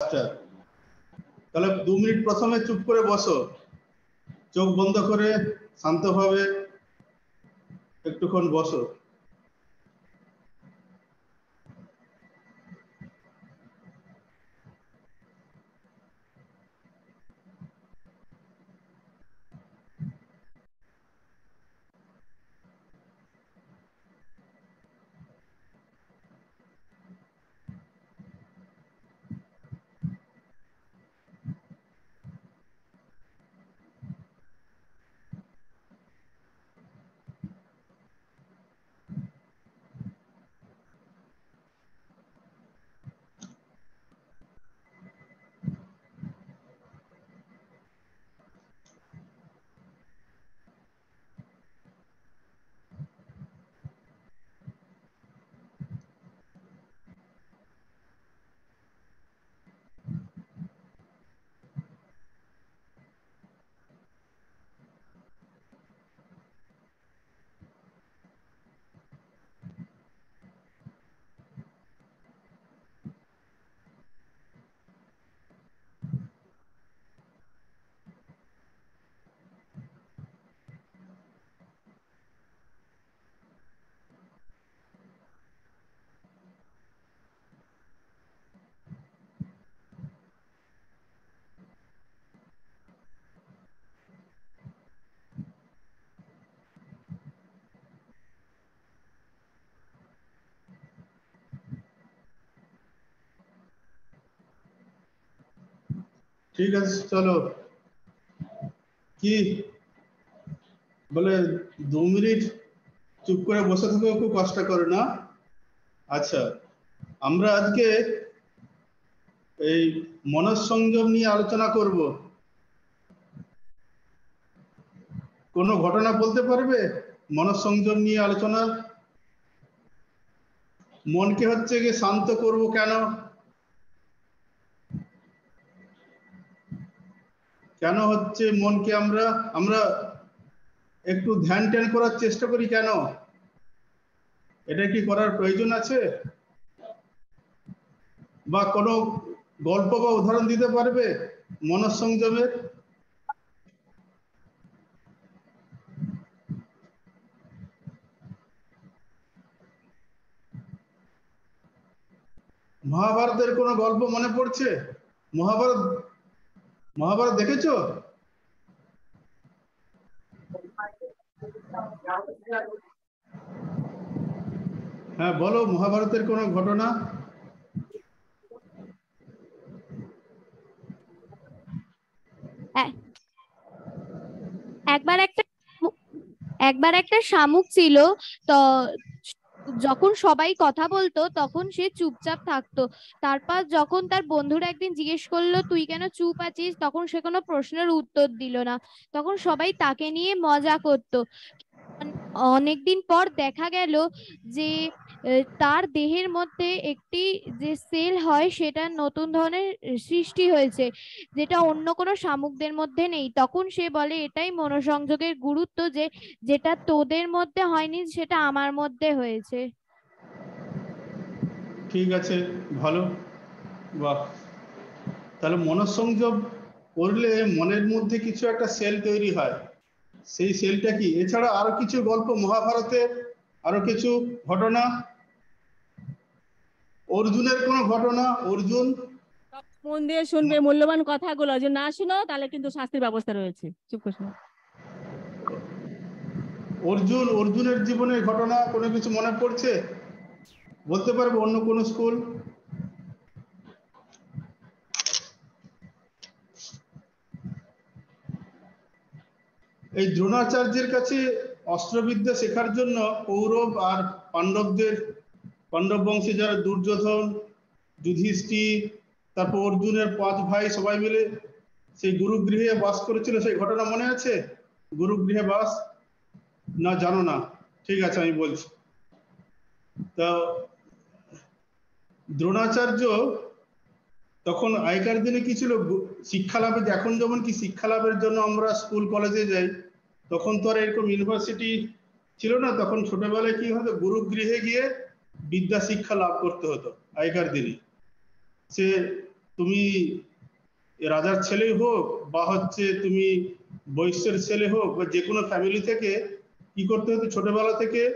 আচ্ছা। তাহলে দু মিনিট প্রথমে চুপ করে বসো। চোখ বন্ধ করে শান্তভাবে একটুক্ষণ বসো। ঠিক আছে, চলো। কি? বলে, দু মিনিট চুপ করে বসে থাকো, খুব কষ্ট করে না? আচ্ছা আমরা আজকে এই মনঃসংযম নিয়ে আলোচনা করব। কোনো ঘটনা বলতে পারবে? মনঃসংযম নিয়ে আলোচনা? মনকে হচ্ছে গিয়ে শান্ত করব কেন? কেন হচ্ছে মনকে আমরা আমরা একটু ধ্যান ট্যান করার চেষ্টা করি কেন? এটা কি করার প্রয়োজন আছে? বা কোনো গল্প বা উদাহরণ দিতে পারবে মনঃসংযমের? মহাভারতের কোনো গল্প মনে পড়ছে? মহাভারত মহাভারত দেখেছ? হ্যাঁ বলো মহাভারতের কোনো ঘটনা? একবার একটা একবার একটা শামুক ছিল তো যখন সবাই কথা বলতো, তখন সে চুপচাপ থাকতো। তারপর যখন তার বন্ধুরা একদিন জিজ্ঞেস করল, তুই কেন চুপ আছিস? তখন সে কোনো প্রশ্নের উত্তর দিল না। তখন সবাই তাকে নিয়ে মজা করতো। অনেকদিন পর দেখা গেল যে তার দেহের মধ্যে একটি যে সেল হয়, সেটা নতুন ধরনের সৃষ্টি হয়েছে, যেটা অন্য কোনো শামুকদের মধ্যে নেই। তখন সে বলে, এটাই মনোসংযোগের গুরুত্ব যে, যেটা তোদের মধ্যে হয়নি, সেটা আমার মধ্যে হয়েছে। ঠিক আছে, ভালো। বাহ! তাহলে মনঃসংযোগ করলে মনের মধ্যে কিছু একটা সেল তৈরি হয়। সেই সেলটা কি? এছাড়া আরও কিছু গল্প, মহাভারতে আরও কিছু ঘটনা? অর্জুনের কোন ঘটনা? অর্জুন? মন দিয়ে শুনবে মূল্যবান কথাগুলো। যে না শুনো তাহলে কিন্তু শাস্তির ব্যবস্থা রয়েছে। চুপ করে শোনো। অর্জুন অর্জুনের জীবনের ঘটনা কোনো কিছু মনে পড়ছে? বলতে পারবে অন্য কোন স্কুল? এই দ্রোণাচার্যের কাছে অস্ত্রবিদ্যা শেখার জন্য কৌরব আর পাণ্ডবদের পাণ্ডব বংশে যারা দুর্যোধন, যুধিষ্ঠির, তারপর অর্জুনের পাঁচ ভাই সবাই মিলে সেই গুরুগৃহে বাস করেছিল। সেই ঘটনা মনে আছে? গুরুগৃহে বাস? না, জানো না। ঠিক আছে, আমি বলছি। তা দ্রোণাচার্য তখন আগেকার দিনে কি ছিল? শিক্ষা লাভের এখন যেমন কি শিক্ষা লাভের জন্য আমরা স্কুল, কলেজে যাই, তখন তো আর এরকম ইউনিভার্সিটি ছিল না। তখন ছোটবেলায় কি হতো? গুরুগৃহে গিয়ে বিদ্যা শিক্ষা লাভ করতে হতো আগেকার দিনে। সে তুমি রাজার ছেলেই হোক বা হচ্ছে তুমি বৈশ্যের ছেলে হোক বা যে কোনো ফ্যামিলি থেকে কি করতে হতো? ছোটবেলা থেকে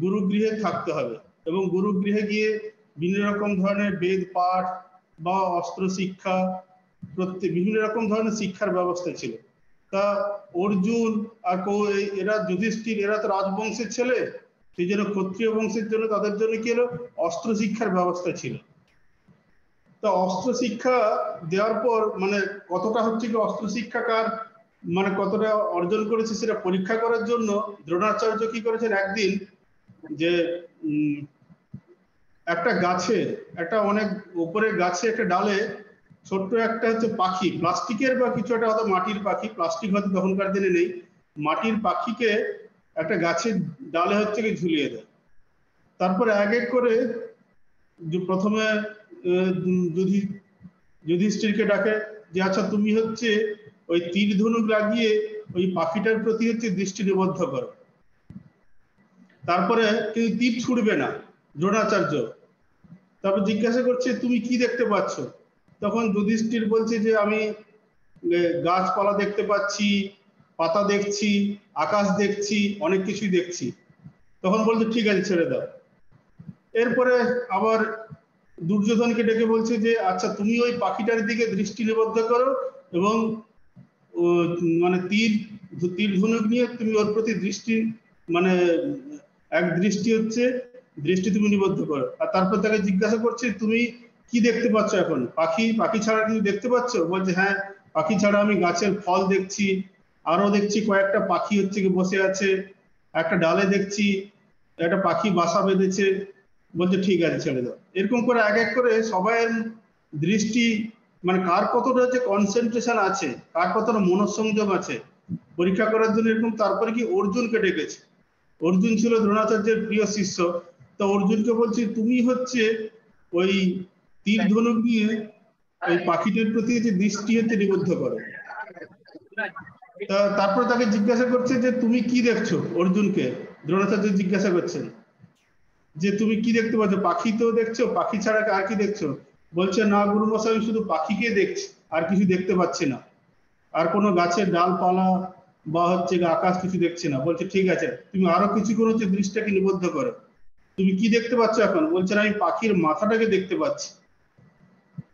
গুরুগৃহে থাকতে হবে এবং গুরুগৃহে গিয়ে বিভিন্ন রকম ধরনের বেদ, পাঠ বা অস্ত্র শিক্ষা প্রত্যেক বিভিন্ন রকম ধরনের শিক্ষার ব্যবস্থা ছিল। তা অর্জুন আর কৌ- এরা যুধিষ্ঠির, এরা তো রাজবংশের ছেলে। সেই জন্য ক্ষত্রিয় বংশের জন্য তাদের জন্য কি হলো? অস্ত্র শিক্ষার ব্যবস্থা ছিল। তা অস্ত্র শিক্ষা দেওয়ার পর মানে কতটা হচ্ছে কি অস্ত্র শিক্ষা কার মানে কতটা অর্জন করেছে সেটা পরীক্ষা করার জন্য দ্রোণাচার্য কি করেছেন একদিন যে একটা গাছে, একটা অনেক উপরে গাছে একটা ডালে ছোট্ট একটা হচ্ছে পাখি, প্লাস্টিকের বা কিছু একটা হয়তো মাটির পাখি, প্লাস্টিক হয়তো তখনকার দিনে নেই। মাটির পাখিকে একটা গাছের ডালে হচ্ছে কি ঝুলিয়ে দেয়। তারপরে এক এক করে প্রথমে যুধি যুধিষ্ঠিরকে ডাকে যে আচ্ছা তুমি হচ্ছে ওই তীর ধনুক লাগিয়ে ওই পাখিটার প্রতি হচ্ছে দৃষ্টি নিবদ্ধ করো। তারপরে কিন্তু তীর ছুড়বে না, দ্রোণাচার্য। তারপর জিজ্ঞাসা করছে, তুমি কি দেখতে পাচ্ছ? তখন যুধিষ্ঠির বলছে যে, আমি গাছপালা দেখতে পাচ্ছি পাতা দেখছি, আকাশ দেখছি, অনেক কিছুই দেখছি। তখন বলছে, ঠিক আছে, ছেড়ে দাও। এরপরে আবার দুর্যোধনকে ডেকে বলছে যে আচ্ছা তুমি ওই পাখিটার দিকে দৃষ্টি নিবদ্ধ করো এবং মানে তীর তীর ধনুক নিয়ে তুমি ওর প্রতি দৃষ্টি মানে এক দৃষ্টি হচ্ছে, দৃষ্টি তুমি নিবদ্ধ করো। আর তারপর তাকে জিজ্ঞাসা করছে, তুমি কি দেখতে পাচ্ছ এখন? পাখি পাখি ছাড়া কিছু দেখতে পাচ্ছ? বলছে হ্যাঁ পাখি ছাড়া আমি গাছের ফল দেখছি। আরও দেখছি কয়েকটা পাখি হচ্ছে কি বসে আছে, একটা ডালে দেখছি, একটা পাখি বাসা বেঁধেছে, বলছে ঠিক আছে ছেড়ে দাও। এরকম করে এক এক করে সবাইয়ের দৃষ্টি মানে কার কতটা হচ্ছে কনসেন্ট্রেশন আছে, কার কতটা মনঃসংযোগ আছে, পরীক্ষা করার জন্য এরকম, তারপরে কি অর্জুনকে ডেকেছে। অর্জুন ছিল দ্রোণাচার্যের প্রিয় শিষ্য, তো অর্জুনকে বলছি, তুমি হচ্ছে ওই তীর ধনুক নিয়ে ওই পাখিটার প্রতি যে দৃষ্টি হচ্ছে, নিবদ্ধ করো। তারপর তাকে জিজ্ঞাসা করছে যে, তুমি কি দেখছ? অর্জুনকে দ্রোণাচার্য জিজ্ঞাসা করছেন। যে, তুমি কি দেখতে পাচ্ছ? পাখি তো দেখছ, পাখি ছাড়া আর কি দেখছ? বলছে, না গুরু মশাই শুধু পাখিকে দেখছি, আর কিছু দেখতে পাচ্ছি না। আর কোনো গাছের ডালপালা বা হচ্ছে আকাশ কিছু দেখছে না। বলছে, ঠিক আছে, তুমি আরও কিছু করে হচ্ছে দৃষ্টিটাকে নিবদ্ধ করো। তুমি কি দেখতে পাচ্ছ এখন? বলছে আমি পাখির মাথাটাকে দেখতে পাচ্ছি।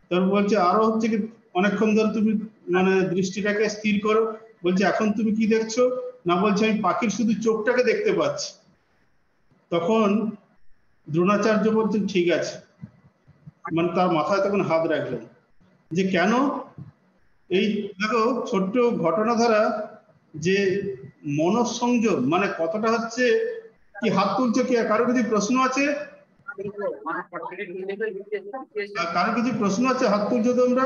তারপর বলছে, আরও হচ্ছে কি অনেকক্ষণ ধরে তুমি মানে দৃষ্টিটাকে স্থির করো বলছে এখন তুমি কি দেখছ? না বলছে আমি পাখির শুধু চোখটাকে দেখতে পাচ্ছি। তখন দ্রোণাচার্য বলছেন ঠিক আছে। মানে তার মাথায় তখন হাত রাখলেন। যে কেন? এই দেখো ছোট্ট ঘটনা ধারা যে মনঃসংযোগ মানে কতটা হচ্ছে কি হাত তুলছো কি কারও কিছু প্রশ্ন আছে? আর কারও কিছু প্রশ্ন আছে হাত তুলছো তোমরা?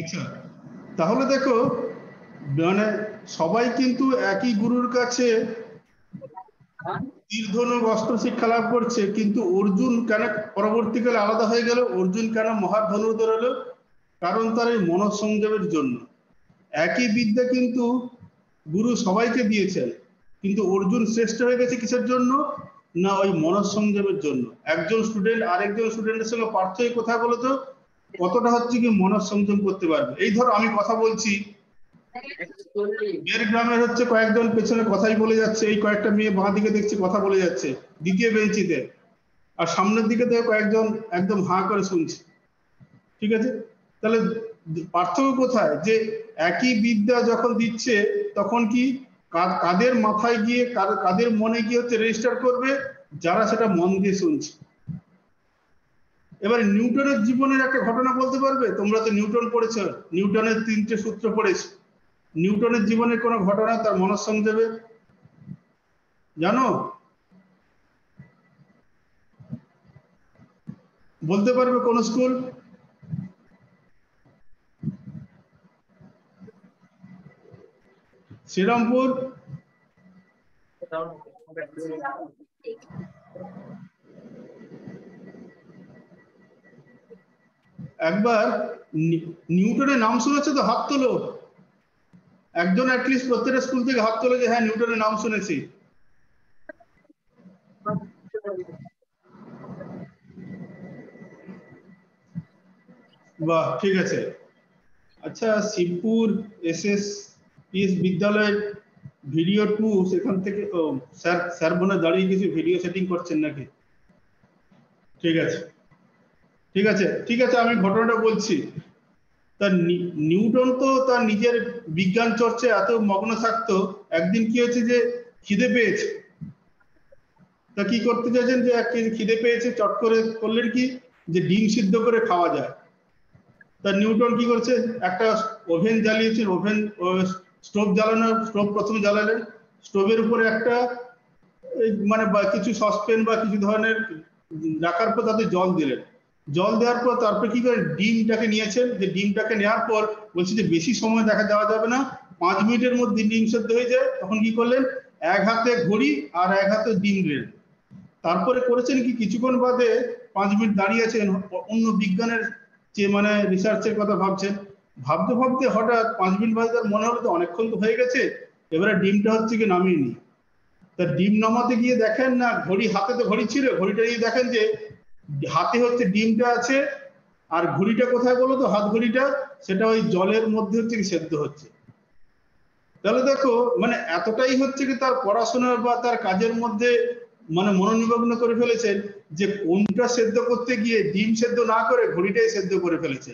আচ্ছা তাহলে দেখো মানে সবাই কিন্তু একই গুরুর কাছে তীর্ধনুক অস্ত্র শিক্ষা লাভ করছে, কিন্তু অর্জুন কেন পরবর্তীকালে আলাদা হয়ে গেল? অর্জুন কেন মহাধনুর্ধর হলো? কারণ তার এই মনঃসংযমের জন্য। একই বিদ্যা কিন্তু গুরু সবাইকে দিয়েছেন, কিন্তু অর্জুন শ্রেষ্ঠ হয়ে গেছে কিসের জন্য? না, ওই মনঃসংযমের জন্য। একজন স্টুডেন্ট আরেকজন স্টুডেন্টের সঙ্গে পার্থক্য কোথায় বলো তো, কতটা হচ্ছে কি মনঃসংযম করতে পারবে? এই ধরো আমি কথা বলছি। মেয়ের গ্রামের হচ্ছে কয়েকজন পেছনে কথাই বলে যাচ্ছে, এই কয়েকটা মেয়ে বাঁ দিকে দেখছি কথা বলে যাচ্ছে, দ্বিতীয় বেঞ্চিতে। আর সামনের দিকে দেখে কয়েকজন একদম হাঁ করে শুনছে। ঠিক আছে? তাহলে পার্থক্য কোথায়? যে একই বিদ্যা যখন দিচ্ছে, তখন কা- কাদের মাথায় গিয়ে কাদের মনে গিয়ে হচ্ছে রেজিস্টার করবে, যারা সেটা মন দিয়ে শুনছে। এবার নিউটনের জীবনের একটা ঘটনা বলতে পারবে? তোমরা তো নিউটন পড়েছ, নিউটনের তিনটে সূত্র পড়েছো। নিউটনের জীবনের কোনো ঘটনা তার মনঃসংযোগে জানো? বলতে পারবে কোন স্কুল শ্রীরামপুর। একবার নিউটনের নাম শুনেছো তো? হাত তোলো। একজন অ্যাটলিস্ট প্রত্যেকটা স্কুল থেকে হাত তোলে যে হ্যাঁ নিউটনের নাম শুনেছি। বাহ, ঠিক আছে। আচ্ছা শিবপুর, এস এস পিএস বিদ্যালয়ের ভিডিও টু সেখান থেকে, ও, স্যার স্যার বোনে দাঁড়িয়ে কিছু ভিডিও সেটিং করছেন নাকি? ঠিক আছে। ঠিক আছে ঠিক আছে, আমি ঘটনাটা বলছি। তার নিউটন তো তার নিজের বিজ্ঞান চর্চায় এত মগ্ন থাকতো, একদিন কি হয়েছে যে খিদে পেয়েছে? তা কি করতে চাইছেন যে এক খিদে পেয়েছে, চট করে করলেন কি? যে ডিম সিদ্ধ করে খাওয়া যায়। তা নিউটন কি করছে? একটা ওভেন জ্বালিয়েছেন, ওভেন স্টোভ জ্বালানোর, স্টোভ প্রথমে জ্বালালেন। স্টোভের উপরে একটা মানে কিছু সসপেন বা কিছু ধরনের রাখার পর তাতে জল দিলেন। জল দেওয়ার পর তারপর কি করে ডিমটাকে নিয়েছেন। যে ডিমটাকে নেওয়ার পর বলছে যে বেশি সময় দেখা, দেওয়া যাবে না। পাঁচ মিনিটের মধ্যে ডিম সেদ্ধ হয়ে যায়। তখন কি করলেন? এক হাতে ঘড়ি আর এক হাতে ডিম দিলেন। তারপরে করেছেন কি? কিছুক্ষণ বাদে পাঁচ মিনিট দাঁড়িয়ে আছেন। অন্য বিজ্ঞানের যে মানে রিসার্চের কথা ভাবছেন। ভাবতে ভাবতে হঠাৎ পাঁচ মিনিট বাদে তার মনে হলো তো অনেকক্ষণ তো হয়ে গেছে, এবারে ডিমটা হচ্ছে কি নামিয়ে নি তা ডিম নামাতে গিয়ে দেখেন না, ঘড়ি হাতে তো ঘড়ি ছিল, ঘড়িটা গিয়ে দেখেন যে হাতে হচ্ছে ডিমটা আছে, আর ঘড়িটা কোথায় বলো তো, হাত ঘড়িটা, সেটা ওই জলের মধ্যে হচ্ছে কি সেদ্ধ হচ্ছে। তাহলে দেখো মানে এতটাই হচ্ছে কি তার পড়াশোনার বা তার কাজের মধ্যে মানে মনোনিমগ্ন করে ফেলেছেন যে কোনটা সেদ্ধ করতে গিয়ে ডিম সেদ্ধ না করে ঘড়িটাই সেদ্ধ করে ফেলেছে।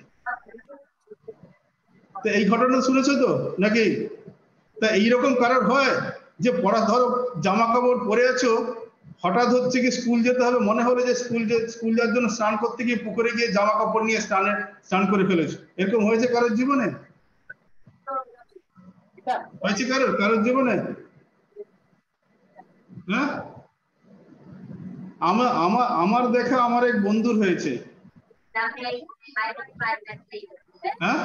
তো এই ঘটনা শুনেছো তো? নাকি? তা এইরকম কারোর হয় যে পড়া ধরো জামা কাপড় পরে আছো হঠাৎ হচ্ছে কি স্কুল যেতে হবে মনে হলো যে স্কুল যে স্কুল যাওয়ার জন্য স্নান করতে গিয়ে পুকুরে গিয়ে জামা কাপড় নিয়ে স্নানে স্নান করে ফেলেছো। এরকম হয়েছে কারোর জীবনে? হয়েছে কারোর? কারোর জীবনে? হ্যাঁ? আমার আমার আমার দেখা আমার এক বন্ধুর হয়েছে। হ্যাঁ?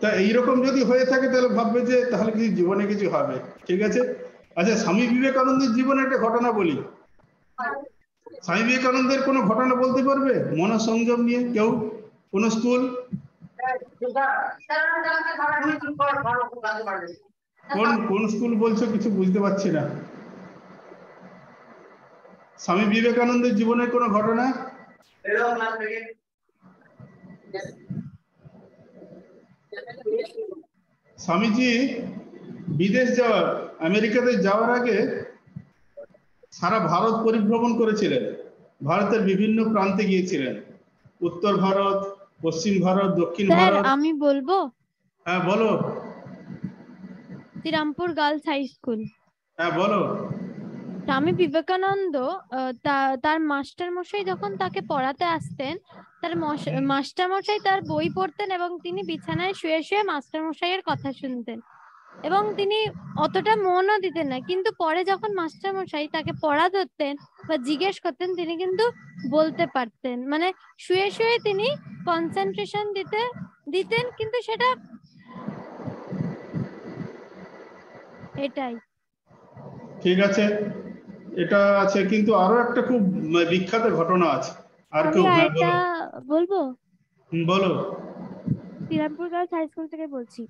তা এইরকম যদি হয়ে থাকে, তাহলে ভাববে যে তাহলে কি জীবনে কিছু হবে? ঠিক আছে? আচ্ছা স্বামী বিবেকানন্দের জীবনে একটা ঘটনা বলি। স্বামী বিবেকানন্দের কোনো ঘটনা বলতে পারবে? মনসংযম নিয়ে? কেউ? কোন স্কুল? কোন কোন স্কুল বলছো কিছু বুঝতে পারছি না। স্বামী বিবেকানন্দের জীবনের কোনো ঘটনা? স্বামীজি বিদেশ যাওয়ার আমেরিকাতে যাওয়ার আগে সারা ভারত পরিভ্রমণ করেছিলেন। ভারতের বিভিন্ন প্রান্তে গিয়েছিলেন। উত্তর ভারত পশ্চিম ভারত দক্ষিণ ভারত। আমি বলব? হ্যাঁ বলো। Srirampur girls high school. হ্যাঁ বলো। স্বামী বিবেকানন্দ তার মাস্টার মশাই যখন তাকে পড়াতে আসতেন তার মাস্টার মশাই তার বই পড়তেন এবং তিনি বিছানায় শুয়ে শুয়ে মাস্টার মশাইয়ের কথা শুনতেন। এবং তিনি অতটা মনও দিতেন না। কিন্তু পরে যখন মাস্টারমশাই তাকে পড়া ধরতেন বা জিজ্ঞেস করতেন তিনি কিন্তু বলতে পারতেন। মানে শুয়ে শুয়ে তিনি কনসেন্ট্রেশন দিতে দিতেন কিন্তু সেটা এটাই। ঠিক আছে। এটা আছে কিন্তু আরও একটা খুব বিখ্যাত ঘটনা আছে। আর কেউ আরেকটা বলব? বলো। শ্রীরামপুর গার্লস হাই স্কুল থেকে বলছি।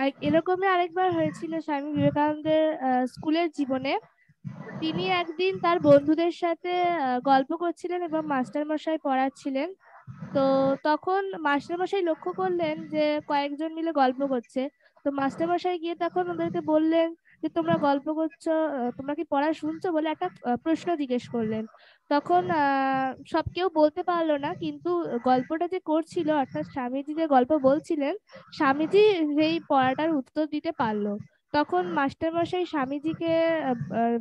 আর এরকমই আরেকবার হয়েছিল স্বামী বিবেকানন্দের স্কুলের জীবনে। তিনি একদিন তার বন্ধুদের সাথে গল্প করছিলেন এবং মাস্টার মশাই পড়াচ্ছিলেন। তো তখন মাস্টার মশাই লক্ষ্য করলেন যে কয়েকজন মিলে গল্প করছে। তো মাস্টার মশাই গিয়ে তখন ওদেরকে বললেন যে তোমরা গল্প করছ তোমরা কি পড়া শুনছো? বলে একটা প্রশ্ন জিজ্ঞেস করলেন। তখন সব কেউ বলতে পারল না, কিন্তু গল্পটা যে করছিল, অর্থাৎ স্বামীজি যে গল্প বলছিলেন, স্বামীজি সেই পড়াটার উত্তর দিতে পারল। তখন মাস্টারমশাই স্বামীজিকে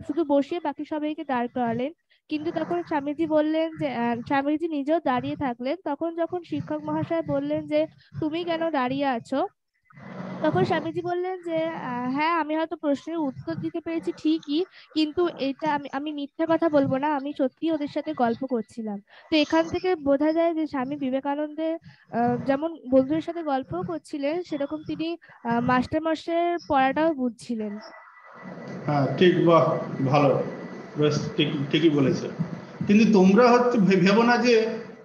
শুধু বসিয়ে বাকি সবাইকে দাঁড় করালেন। কিন্তু তখন স্বামীজি বললেন যে স্বামীজি নিজেও দাঁড়িয়ে থাকলেন। তখন যখন শিক্ষক মহাশয় বললেন যে, তুমি কেন দাঁড়িয়ে আছো? তখন স্বামীজি বললেন যে হ্যাঁ আমি হয়তো প্রশ্নের উত্তর দিতে পেরেছি ঠিকই কিন্তু এটা আমি আমি মিথ্যে কথা বলব না আমি সত্যি ওদের সাথে গল্প করছিলাম। তো এখান থেকে বোঝা যায় যে স্বামী বিবেকানন্দের আহ, যেমন বন্ধুদের সাথে গল্পও করছিলেন সেরকম তিনি মাস্টার মাস্টারের পড়াটাও বুঝছিলেন। হ্যাঁ ঠিক বাহ ভালো বেশ ঠিক ঠিকই বলেছে কিন্তু তোমরা হচ্ছে ভেবো না যে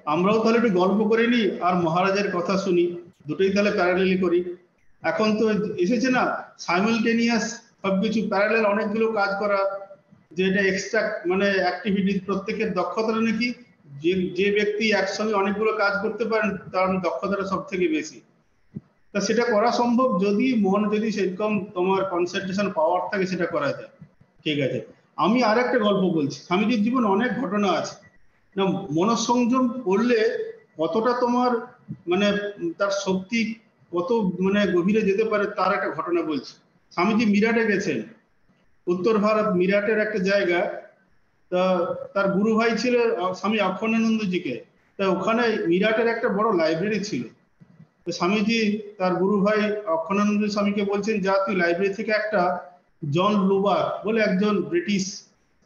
আমরাও তাহলে একটু গল্প করে নিই আর মহারাজের কথা শুনি দুটোই তাহলে প্যারালেলি করি। এখন তো এসেছে না সাইমালটেনিয়াস সবকিছু প্যারালেল অনেকগুলো কাজ করা, যে এটা এক্সট্রা মানে অ্যাক্টিভিটি প্রত্যেকের দক্ষতাটা নাকি যে যে ব্যক্তি একসঙ্গে অনেকগুলো কাজ করতে পারেন, তার দক্ষতাটা সব থেকে বেশি। তা সেটা করা সম্ভব যদি মন, যদি সেরকম তোমার কনসেন্ট্রেশন পাওয়ার থাকে, সেটা করা যায়। ঠিক আছে। আমি আর একটা গল্প বলছি। স্বামীজির জীবনে অনেক ঘটনা আছে। না, মনঃসংযম করলে কতটা তোমার মানে তার শক্তি কত মানে গভীরে যেতে পারে তার একটা ঘটনা বলছি। স্বামীজি মিরাটে গেছেন। উত্তর ভারত মিরাটের একটা জায়গা। তা তার গুরু ভাই ছিল স্বামী অক্ষণানন্দজিকে। তা ওখানে মিরাটের একটা বড় লাইব্রেরি ছিল। তো স্বামীজি তার গুরু ভাই অক্ষণানন্দ স্বামীকে বলছেন, যা তুই লাইব্রেরি থেকে একটা জন লুবার বলে একজন ব্রিটিশ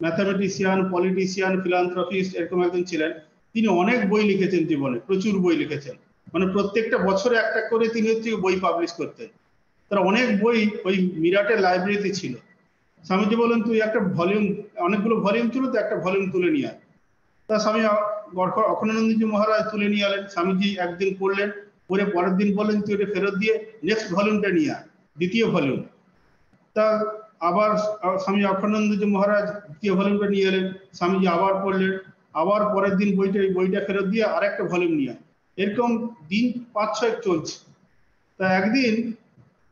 ম্যাথামেটিশিয়ান, পলিটিশিয়ান, ফিলান্থ্রপিস্ট, এরকম একজন ছিলেন। তিনি অনেক বই লিখেছেন জীবনে, প্রচুর বই লিখেছেন। মানে প্রত্যেকটা বছরে একটা করে তিনি হচ্ছে বই পাবলিশ করতেন। তার অনেক বই ওই মিরাটের লাইব্রেরিতে ছিল। স্বামীজি বলেন, তুই একটা ভলিউম অনেকগুলো ভলিউম ছিল তো একটা ভলিউম তুলে নিয়ে আয়। তা স্বামী অখণ্ডানন্দজি মহারাজ তুলে নিয়ে আলেন স্বামীজি একদিন পড়লেন পরে পরের দিন বললেন, তুই এটা ফেরত দিয়ে নেক্সট ভলিউমটা নিয়ে আয়, দ্বিতীয় ভলিউম তা আবার স্বামী অক্ষানন্দজি মহারাজ দ্বিতীয় ভলিউমটা নিয়ে এলেন। স্বামীজি আবার পড়লেন, আবার পরের দিন বইটা বইটা ফেরত দিয়ে আরেকটা ভলিউম নিয়ে এরকম দিন পাঁচ ছয় চলছে। তা একদিন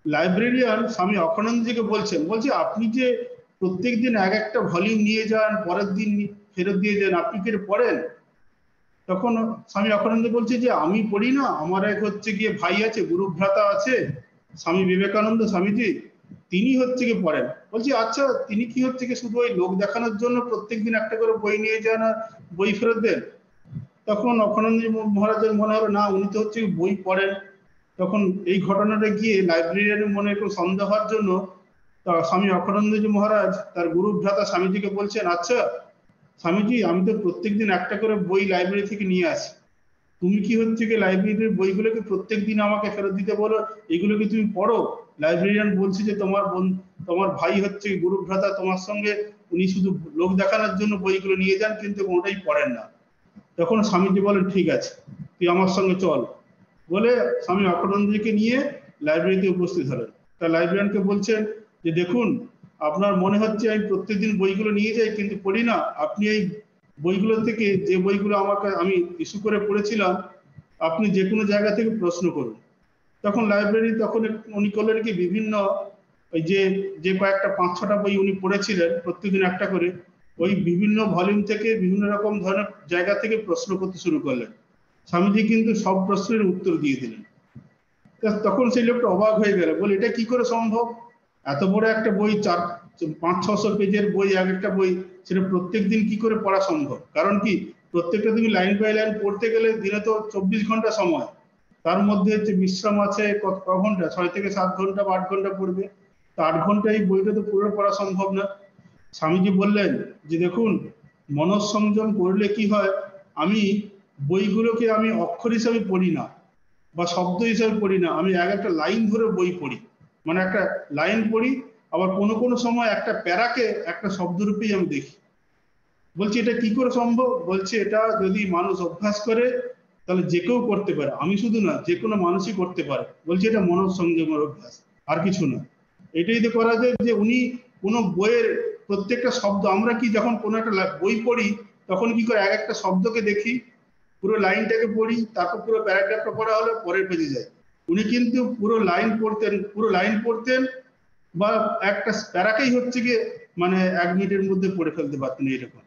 লাইব্রেরিয়ান স্বামী অক্ষানন্দজিকে বলছেন, বলছে, আপনি যে প্রত্যেক দিন এক একটা ভলিউম নিয়ে যান, পরের দিন ফেরত দিয়ে যান আপনি কি পড়েন? তখন স্বামী অক্ষানন্দ বলছে যে, আমি পড়ি না, আমার এক হচ্ছে গিয়ে ভাই আছে গুরু ভ্রাতা আছে, স্বামী বিবেকানন্দ স্বামীজি, তিনি হচ্ছে কি পড়েন। বলছি আচ্ছা তিনি কি হচ্ছে কি শুধু ওই লোক দেখানোর জন্য প্রত্যেকদিন একটা করে বই নিয়ে যান আর বই ফেরত দেন? তখন অক্ষানন্দ মহারাজের মনে হলো, না, উনি তো হচ্ছে বই পড়েন। তখন এই ঘটনাটা গিয়ে লাইব্রেরিয়ানের মনে একটু সন্দেহ হওয়ার জন্য স্বামী অক্ষানন্দজি মহারাজ, তার গুরু ভ্রাতা স্বামীজিকে বলছেন আচ্ছা স্বামীজি, আমি তো প্রত্যেকদিন একটা করে বই লাইব্রেরি থেকে নিয়ে আসি। তুমি কি হচ্ছে কি লাইব্রেরির বইগুলোকে প্রত্যেক দিন আমাকে ফেরত দিতে বলো? এগুলো কি তুমি পড়ো? লাইব্রেরিয়ান বলছে যে, তোমার বোন, তোমার ভাই হচ্ছে গুরু ভ্রাতা তোমার সঙ্গে উনি শুধু লোক দেখানোর জন্য বইগুলো নিয়ে যান, কিন্তু কোনোটাই পড়েন না। তখন স্বামীজি বলেন, ঠিক আছে, তুই আমার সঙ্গে চল। বলে স্বামী অক্ষানন্দজিকে নিয়ে লাইব্রেরিতে উপস্থিত হলেন। তা লাইব্রেরিয়ানকে বলছেন যে, দেখুন, আপনার মনে হচ্ছে আমি প্রত্যেকদিন বইগুলো নিয়ে যাই, কিন্তু পড়ি না। আপনি এই বইগুলো থেকে যে বইগুলো আমাকে, আমি ইস্যু করে পড়েছিলাম, আপনি যে কোনো জায়গা থেকে প্রশ্ন করুন। তখন লাইব্রেরি তখন উনি করলেন কি, বিভিন্ন ওই যে যে কয়েকটা, পাঁচ ছটা বই উনি পড়েছিলেন প্রত্যেকদিন একটা করে। ওই বিভিন্ন ভলিউম থেকে বিভিন্ন রকম ধরনের জায়গা থেকে প্রশ্ন করতে শুরু করলেন। স্বামীজি কিন্তু সব প্রশ্নের উত্তর দিয়ে দিলেন। তখন সেই লোকটা অবাক হয়ে গেল, বলে, এটা কি করে সম্ভব? এত বড় একটা বই, চার, পাঁচ, ছশো পেজের বই, এক একটা বই, সেটা প্রত্যেক দিন কি করে পড়া সম্ভব? কারণ কি, প্রত্যেকটা তুমি লাইন বাই লাইন পড়তে গেলে দিনে তো চব্বিশ ঘণ্টা সময়। তার মধ্যে হচ্ছে বিশ্রাম আছে, কত, ক ঘণ্টা? ছয় থেকে সাত ঘণ্টা বা আট ঘণ্টা পড়বে। তা আট ঘণ্টা এই বইটা তো পুরো পড়া সম্ভব না। স্বামীজি বললেন যে দেখুন, মনঃসংযম করলে কি হয়? আমি বইগুলোকে আমি অক্ষর হিসাবে পড়ি না বা শব্দ হিসাবে পড়ি না। আমি এক একটা লাইন ধরে বই পড়ি। মানে একটা লাইন পড়ি, আবার কোনো কোনো সময় একটা প্যারাকে একটা শব্দরূপেই আমি দেখি। বলছি, এটা কি করে সম্ভব? বলছে, এটা যদি মানুষ অভ্যাস করে, তাহলে যে কেউ করতে পারে। আমি শুধু না, যে কোনো মানুষই করতে পারে। বলছি, এটা মনঃসংযমের অভ্যাস, আর কিছু না। এটাই তো করা যায় যে উনি কোনো বইয়ের প্রত্যেকটা শব্দ। আমরা কি যখন কোনো একটা বই পড়ি, তখন কি করে এক একটা শব্দকে দেখি, পুরো লাইনটাকে পড়ি, তারপর পুরো প্যারাগ্রাফটা পড়া হলে পরের পেজে যায় উনি কিন্তু পুরো লাইন পড়তেন, পুরো লাইন পড়তেন, বা একটা প্যারাকেই হচ্ছে গিয়ে মানে এক মিনিটের মধ্যে পড়ে ফেলতে পারতেন এরকম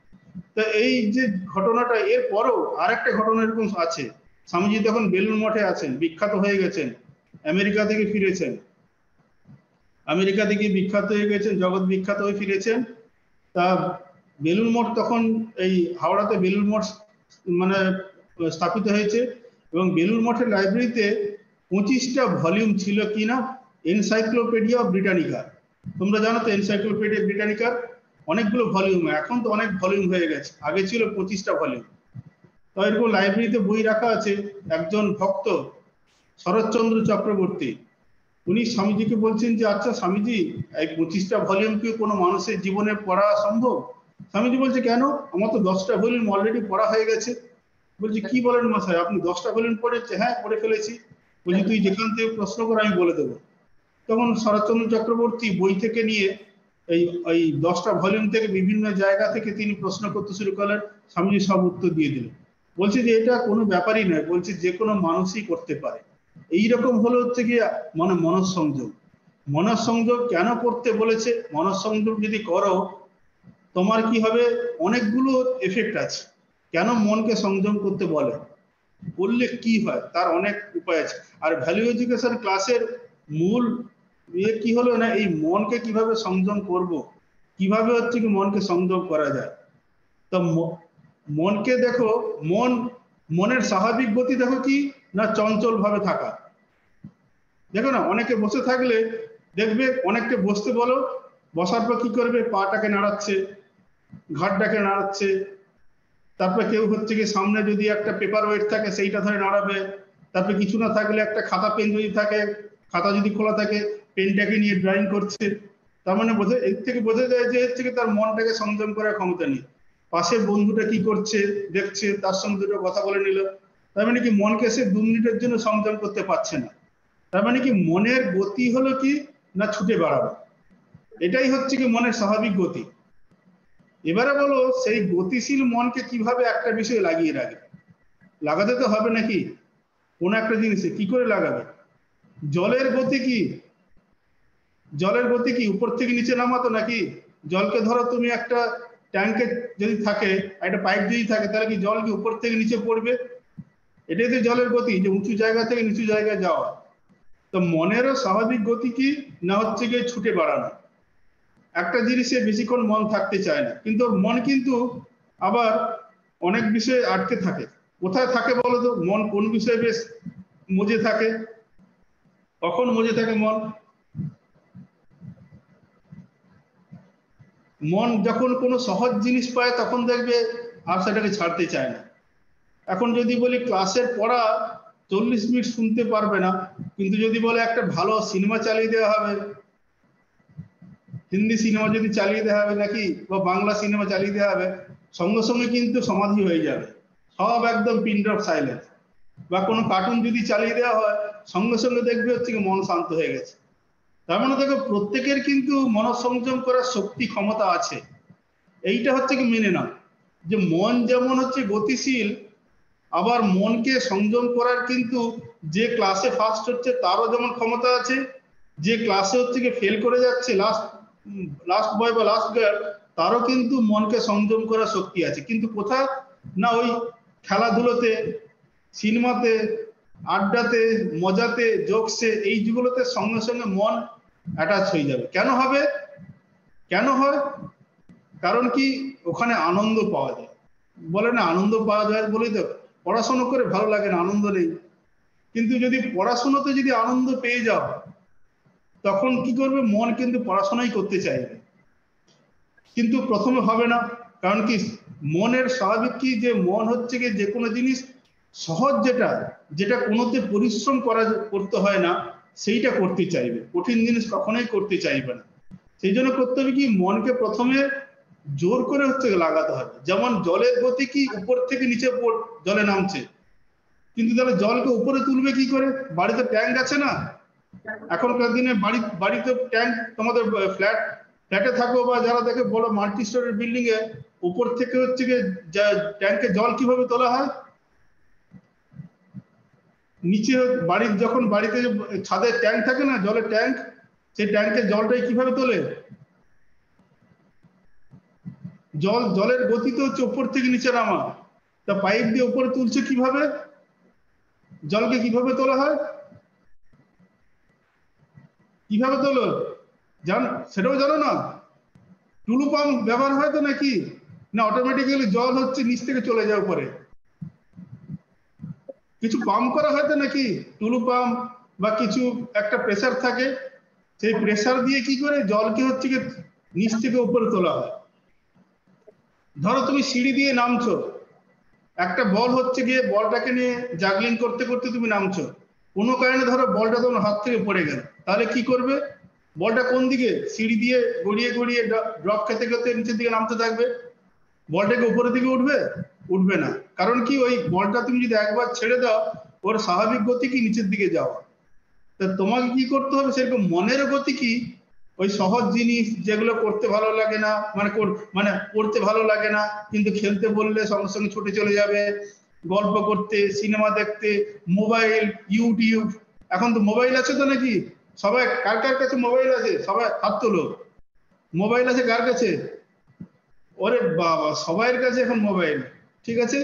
তা এই যে ঘটনাটা এর পরও আর একটা ঘটনা এরকম আছে। স্বামীজি তখন বেলুন মঠে আছেন, বিখ্যাত হয়ে গেছেন, আমেরিকা থেকে ফিরেছেন। আমেরিকা থেকে বিখ্যাত হয়ে গেছেন, জগৎ বিখ্যাত হয়ে ফিরেছেন। তা বেলুন মঠ তখন এই হাওড়াতে বেলুন মঠ মানে স্থাপিত হয়েছে এবং বেলুর মঠের লাইব্রেরিতে পঁচিশটা ভলিউম ছিল কি কিনা এনসাইক্লোপিডিয়া ব্রিটানিকা তোমরা জানো তো এনসাইক্লোপিডিয়া ব্রিটানিকার অনেকগুলো ভলিউম এখন তো অনেক ভলিউম হয়ে গেছে। আগে ছিল পঁচিশটা ভলিউম তো এরকম লাইব্রেরিতে বই রাখা আছে। একজন ভক্ত শরৎচন্দ্র চক্রবর্তী। উনি স্বামীজিকে বলছেন যে আচ্ছা স্বামীজি, এই পঁচিশটা ভলিউম কি কোনো মানুষের জীবনে পড়া সম্ভব? স্বামীজি বলছে, কেন? আমার তো দশটা ভলিউম অলরেডি পড়া হয়ে গেছে। বলছি, কি বলেন মশাই? আপনি দশটা ভলিউম পড়েছে? হ্যাঁ পড়ে ফেলেছি। বলছি, তুই যেখান থেকে প্রশ্ন করে, আমি বলে দেবো। তখন শরৎচন্দ্র চক্রবর্তী বই থেকে নিয়ে এই এই দশটা ভলিউম থেকে বিভিন্ন জায়গা থেকে তিনি প্রশ্ন করতে শুরু করলেন। স্বামীজি সব উত্তর দিয়ে দিলেন। বলছে যে, এটা কোনো ব্যাপারই নয়। বলছে যে কোনো মানুষই করতে পারে। এইরকম হলো হচ্ছে কি মানে মনঃসংযোগ। মনঃসংযোগ কেন করতে বলেছে? মনঃসংযোগ যদি করো, তোমার কি হবে? অনেকগুলো এফেক্ট আছে। কেন মনকে সংযম করতে বলে? বললে কি হয়? তার অনেক উপায় আছে। আর ভ্যালু এডুকেশন ক্লাসের মূল ইয়ে কি হলো না, এই মনকে কীভাবে সংযম করব? কীভাবে হচ্ছে কি মনকে সংযম করা যায়? তো মনকে দেখো, মন, মনের স্বাভাবিক গতি দেখো কি? না চঞ্চল ভাবে থাকা। দেখো না, অনেকে বসে থাকলে দেখবে, অনেককে বসতে বলো, বসার পর কি করবে? পাটাকে নাড়াচ্ছে ঘাটটাকে নাড়াচ্ছে। তারপরে কেউ হচ্ছে কি সামনে যদি একটা পেপার ওয়েট থাকে, সেইটা ধরে নাড়াবে। তারপরে কিছু না থাকলে একটা খাতা পেন যদি থাকে, খাতা যদি খোলা থাকে পেনটাকে নিয়ে ড্রয়িং করছে। তার মানে বোঝা, এর থেকে বোঝা যায় যে, এর থেকে তার মনটাকে সংযম করার ক্ষমতা নেই। পাশে বন্ধুটা কি করছে, দেখছে, তার সঙ্গে দুটো কথা বলে নিল। তার মানে কি মনকে সে দু মিনিটের জন্য সংযম করতে পারছে না। তার মানে কি মনের গতি হলো কি না ছুটে বেড়াবে এটাই হচ্ছে কি মনের স্বাভাবিক গতি। এবারে বলো, সেই গতিশীল মনকে কীভাবে একটা বিষয়ে লাগিয়ে রাখবে? লাগাতে তো হবে নাকি? কোন একটা জিনিসে কি করে লাগাবে? জলের গতি কি? জলের গতি কি? উপর থেকে নিচে নামাতো নাকি? জলকে ধরো তুমি একটা ট্যাঙ্কে যদি থাকে, একটা পাইপ যদি থাকে, তাহলে কি জল কি উপর থেকে নিচে পড়বে? এটাই তো জলের গতি, যে উঁচু জায়গা থেকে নিচু জায়গায় যাওয়া। তো মনেরও স্বাভাবিক গতি কি? না হচ্ছে গিয়ে ছুটে বাড়ানো। একটা জিনিসে বেশিক্ষণ মন থাকতে চায় না। কিন্তু মন কিন্তু আবার অনেক বিষয়ে আটকে থাকে। কোথায় থাকে বলো তো? মন কোন বিষয়ে বেশ মজে থাকে? কখন মজে থাকে মন? মন যখন কোনো সহজ জিনিস পায়, তখন দেখবে আর সেটাকে ছাড়তে চায় না। এখন যদি বলি ক্লাসের পড়া চল্লিশ মিনিট শুনতে পারবে না, কিন্তু যদি বলে একটা ভালো সিনেমা চালিয়ে দেওয়া হবে, হিন্দি সিনেমা যদি চালিয়ে দেওয়া হবে নাকি বা বাংলা সিনেমা চালিয়ে দেওয়া হবে, সঙ্গে সঙ্গে কিন্তু সমাধি হয়ে যাবে। সব একদম পিন্ড অফ সাইলেন্স। বা কোনো কার্টুন যদি চালিয়ে দেওয়া হয়, সঙ্গে সঙ্গে দেখবে হচ্ছে মন শান্ত হয়ে গেছে। তার মানে দেখো, প্রত্যেকের কিন্তু মনসংযম করার শক্তি ক্ষমতা আছে। এইটা হচ্ছে কি মেনে নাও। যে মন যেমন হচ্ছে গতিশীল আবার মনকে সংযম করার কিন্তু যে ক্লাসে ফার্স্ট হচ্ছে, তারও যেমন ক্ষমতা আছে, যে ক্লাসে হচ্ছে কি ফেল করে যাচ্ছে লাস্ট লাস্ট বয় বা লাস্ট গার্ল তারও কিন্তু মনকে সংযম করার শক্তি আছে। কিন্তু কোথায় না ওই খেলাধুলোতে, সিনেমাতে, আড্ডাতে, মজাতে জোকসে এই যেগুলোতে সঙ্গে সঙ্গে মন অ্যাটাচ হয়ে যাবে। কেন হবে? কেন হয়? কারণ কি? ওখানে আনন্দ পাওয়া যায়। বলে না, আনন্দ পাওয়া যায় বলেই তো। পড়াশোনা করে ভালো লাগে না, আনন্দ নেই। কিন্তু যদি পড়াশোনাতে যদি আনন্দ পেয়ে যাও, তখন কি করবে? মন কিন্তু পড়াশোনাই করতে চাইবে। কিন্তু প্রথমে হবে না, কারণ কি মনের স্বাভাবিক কি যে মন হচ্ছে কি যে কোনো জিনিস সহজ যেটা যেটা কোনোতে পরিশ্রম করা করতে হয় না, সেইটা করতে চাইবে। কঠিন জিনিস কখনোই করতে চাইবে না। সেই জন্য করতে হবে কি, মনকে প্রথমে জোর করে হচ্ছে লাগাতে হবে। যেমন জলের গতি কি উপর থেকে নিচে জলে নামছে। কিন্তু তাহলে জলকে উপরে তুলবে কি করে? বাড়িতে ট্যাঙ্ক আছে না? এখনকার দিনে বাড়ি, বাড়িতে ট্যাঙ্ক তোমাদের ফ্ল্যাট ফ্ল্যাটে থাকো বা যারা দেখে বড় মাল্টি স্টোরের বিল্ডিং এ, উপর থেকে হচ্ছে গিয়ে ট্যাঙ্কে জল কীভাবে তোলা হয়? নিচে বাড়ির, যখন বাড়িতে ছাদের ট্যাঙ্ক থাকে না জলের ট্যাঙ্ক সেই ট্যাঙ্কের জলটাই কীভাবে তোলে? জল, জলের গতি তো হচ্ছে উপর থেকে নিচে নামা। তা পাইপ দিয়ে উপরে তুলছে কীভাবে? জলকে কীভাবে তোলা হয়? কীভাবে তোলো? জান, সেটাও জানো না? টুলু পাম্প ব্যবহার হয় তো নাকি? না অটোমেটিক্যালি জল হচ্ছে নিচ থেকে চলে যায় উপরে। কিছু পাম্প করা হয় তো নাকি? টুলু পাম্প বা কিছু একটা প্রেসার থাকে। সেই প্রেসার দিয়ে কি করে? জলকে হচ্ছে নিচ থেকে উপরে তোলা হয়। ধরো তুমি সিঁড়ি দিয়ে নামছো। একটা বল হচ্ছে গিয়ে বলটাকে নিয়ে জাগলিং করতে করতে তুমি নামছো। কোনো কারণে ধরো বলটা তোমার হাত থেকে পড়ে গেল। তাহলে কি করবে? বলটা কোন দিকে? সিঁড়ি দিয়ে গড়িয়ে গড়িয়ে ড্রপ খেতে খেতে নিচের দিকে নামতে থাকবে। বলটাকে উপরের দিকে উঠবে? উঠবে না। কারণ কি? ওই বলটা তুমি যদি একবার ছেড়ে দাও, ওর স্বাভাবিক গতি কি? নিচের দিকে যাওয়া। তা তোমাকে কি করতে হবে? সেরকম মনের গতি কি? ওই সহজ জিনিস যেগুলো করতে ভালো লাগে না মানে মানে পড়তে ভালো লাগে না, কিন্তু খেলতে বললে সঙ্গে সঙ্গে ছুটে চলে যাবে। গল্প করতে, সিনেমা দেখতে, মোবাইল, ইউটিউব, এখন তো মোবাইল আছে তো নাকি? সবাই, কার কার কাছে মোবাইল আছে? সবাই হাত তোলো। মোবাইল আছে কার কাছে? ওরে বাবা, সবাইয়ের কাছে এখন মোবাইল, ঠিক আছে?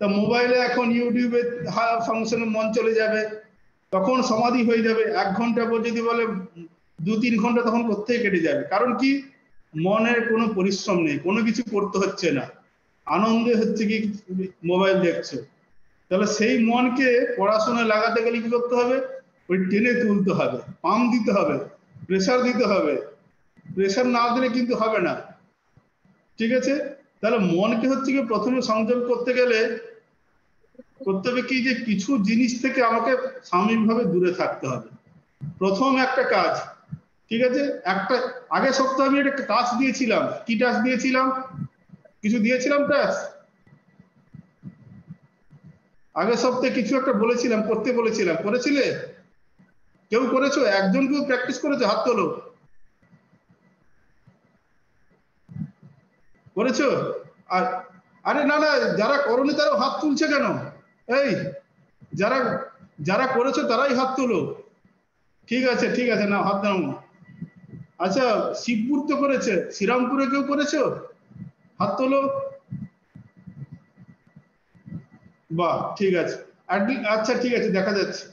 তা মোবাইলে এখন ইউটিউবে সঙ্গে সঙ্গে মন চলে যাবে, তখন সমাধি হয়ে যাবে। এক ঘণ্টা পর যদি বলে দু তিন ঘণ্টা তখন কোথেকে কেটে যাবে। কারণ কি? মনের কোনো পরিশ্রম নেই, কোনো কিছু করতে হচ্ছে না। আনন্দে হচ্ছে কি মোবাইল দেখছ। তাহলে সেই মনকে পড়াশোনায় লাগাতে গেলে কি করতে হবে? ওই টেনে তুলতে হবে পাম দিতে হবে প্রেশার দিতে হবে। প্রেশার না দিলে কিন্তু হবে না। ঠিক আছে? তাহলে মনকে হচ্ছে কি প্রথমে সংযম করতে গেলে করতে হবে কি যে কিছু জিনিস থেকে আমাকে সাময়িকভাবে দূরে থাকতে হবে। প্রথম একটা কাজ ঠিক আছে? একটা আগে সপ্তাহে আমি একটা টাস্ক দিয়েছিলাম। কি টাস্ক দিয়েছিলাম? কিছু দিয়েছিলাম টাস্ক আগের সপ্তাহে কিছু একটা বলেছিলাম, করতে বলেছিলাম। করেছিলে? কেউ করেছ? একজন কেউ প্র্যাকটিস করেছ? হাত তোলো। করেছ? আর, আরে না না, যারা করনি তারা হাত তুলছে কেন? এই, যারা যারা করেছ তারাই হাত তোলো। ঠিক আছে ঠিক আছে না হাত দাও আচ্ছা শিবপুর তো করেছে। শ্রীরামপুরে কেউ করেছ হাত তোলো। বাহ, ঠিক আছে। আচ্ছা ঠিক আছে, দেখা যাচ্ছে।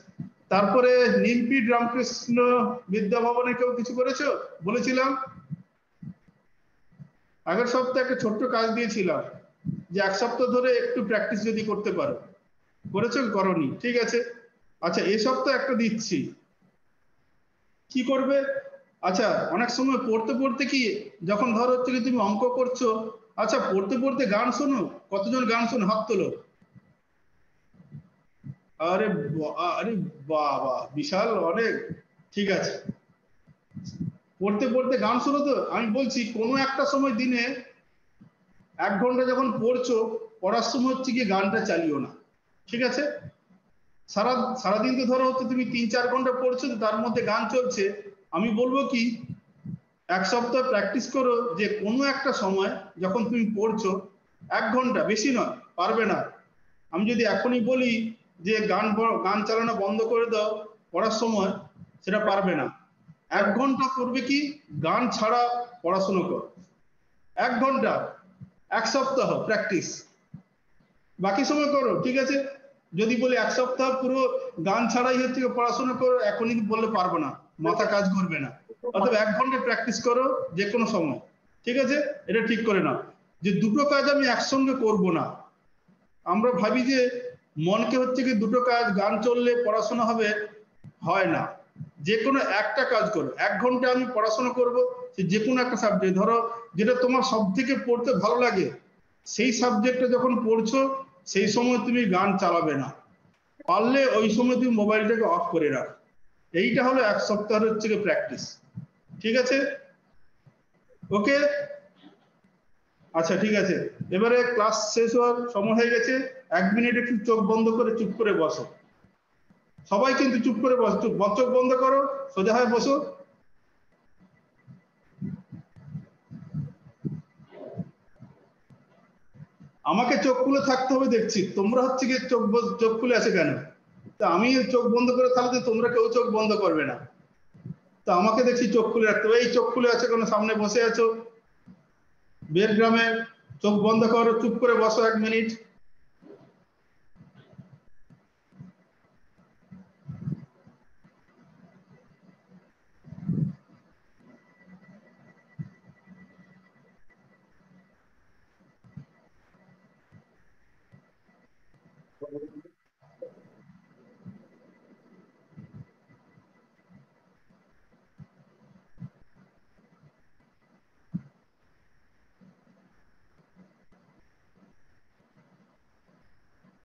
তারপরে নীলপীঠ রামকৃষ্ণ বিদ্যা ভবনে কেউ কিছু করেছ? বলেছিলাম। আগের সপ্তাহে একটা ছোট্ট কাজ দিয়েছিলাম, যে এক সপ্তাহ ধরে একটু প্র্যাকটিস যদি করতে পারো। করেছ করনি। ঠিক আছে। আচ্ছা এই সপ্তাহে একটা দিচ্ছি। কি করবে? আচ্ছা অনেক সময় পড়তে পড়তে কি যখন ধরো হচ্ছে তুমি অঙ্ক করছ আচ্ছা পড়তে পড়তে গান শোনো? কতজন গান শোনো? হাত তোলো। আরে আরে বাবা, বিশাল অনেক। ঠিক আছে। পড়তে পড়তে গান শোনো তো। আমি বলছি, কোনো একটা সময় দিনে এক ঘণ্টা যখন পড়ছো, পড়ার সময় হচ্ছে গিয়ে গানটা চালিও না। ঠিক আছে? সারা, সারাদিন তো ধরো হচ্ছে তুমি তিন চার ঘণ্টা পড়ছো তার মধ্যে গান চলছে। আমি বলব কি, এক সপ্তাহ প্র্যাকটিস করো যে কোনো একটা সময় যখন তুমি পড়ছো, এক ঘণ্টা বেশি নয়, পারবে না। আমি যদি এখনই বলি যে গান গান চালানো বন্ধ করে দাও, পড়ার সময়, সেটা পারবে না। এক ঘণ্টা করবে কি? গান ছাড়া পড়াশোনা কর। এক ঘণ্টা, এক সপ্তাহ প্র্যাকটিস বাকি সময় করো, ঠিক আছে? যদি বলি এক সপ্তাহ পুরো গান ছাড়াই হচ্ছে, পড়াশোনা করো, এখনই বললে পারব না। মাথা কাজ করবে না। অথবা এক ঘণ্টা প্র্যাকটিস করো যে কোনো সময়। ঠিক আছে? এটা ঠিক করে নাও। যে দুটো কাজ আমি একসঙ্গে করব না। আমরা ভাবি যে মনকে হচ্ছে কি দুটো কাজ, গান চললে পড়াশোনা হবে, হয় না। যে কোনো একটা কাজ করো। এক ঘণ্টা আমি পড়াশোনা করব যে কোনো একটা সাবজেক্ট ধরো, যেটা তোমার সব থেকে পড়তে ভালো লাগে, সেই সাবজেক্টটা যখন পড়ছো, সেই সময় তুমি গান চালাবে না। পারলে ওই সময় তুমি মোবাইলটাকে অফ করে রাখ। এইটা হলো এক সপ্তাহের হচ্ছে প্র্যাকটিস ঠিক আছে? ওকে আচ্ছা ঠিক আছে। এবারে ক্লাস শেষ হওয়ার সময় হয়ে গেছে। এক মিনিট একটু চোখ বন্ধ করে চুপ করে বসো। সবাই কিন্তু চুপ করে বসো চোখ বন্ধ করো, সোজা হয়ে বসো। আমাকে চোখ খুলে থাকতে হবে, দেখছি। তোমরা হচ্ছে কি চোখ চোখ খুলে আছে কেন? তা আমি চোখ বন্ধ করে থাকলে তোমরা কেউ চোখ বন্ধ করবে না। তো আমাকে দেখছি চোখ খুলে রাখতে হবে। এই চোখ খুলে আছে কোনো? সামনে বসে আছো। বের গ্রামে চোখ বন্ধ করো, চুপ করে বসো এক মিনিট।